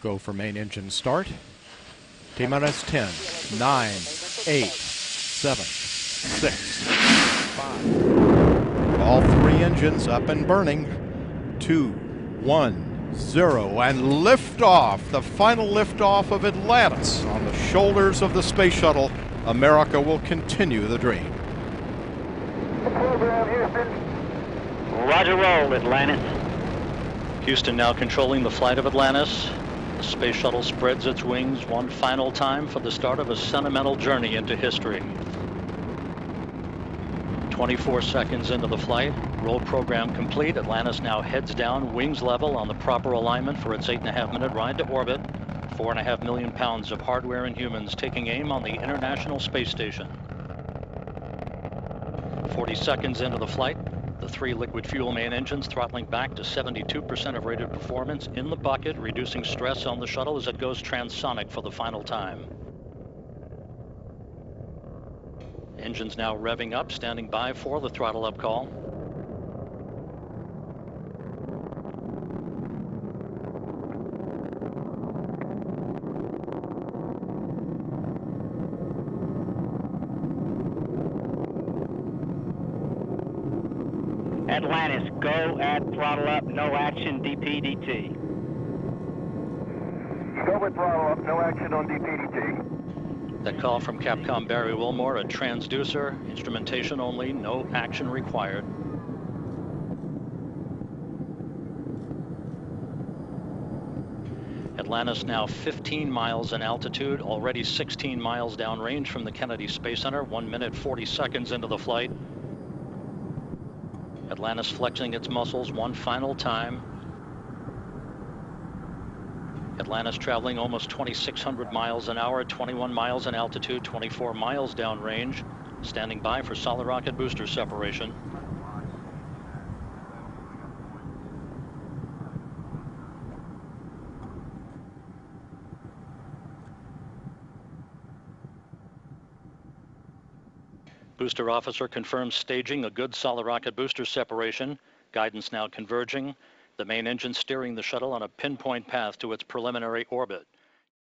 Go for main engine start. T minus 10, 9, 8, 7, 6, 5. All three engines up and burning. 2, 1, 0. And liftoff, the final liftoff of Atlantis on the shoulders of the space shuttle. America will continue the dream. Program, Houston. Roger roll, Atlantis. Houston now controlling the flight of Atlantis. The space shuttle spreads its wings one final time for the start of a sentimental journey into history. 24 seconds into the flight, roll program complete. Atlantis now heads down, wings level on the proper alignment for its eight and a half minute ride to orbit. Four and a half million pounds of hardware and humans taking aim on the International Space Station. 40 seconds into the flight, the three liquid fuel main engines throttling back to 72% of rated performance in the bucket, reducing stress on the shuttle as it goes transonic for the final time. Engines now revving up, standing by for the throttle up call. Atlantis, go at throttle up, no action, DPDT. Go with throttle up, no action on DPDT. That call from Capcom Barry Wilmore, a transducer, instrumentation only, no action required. Atlantis now 15 miles in altitude, already 16 miles downrange from the Kennedy Space Center, 1 minute 40 seconds into the flight. Atlantis flexing its muscles one final time. Atlantis traveling almost 2,600 miles an hour, 21 miles in altitude, 24 miles downrange, standing by for solid rocket booster separation. Booster officer confirms staging a good solid rocket booster separation. Guidance now converging. The main engine steering the shuttle on a pinpoint path to its preliminary orbit.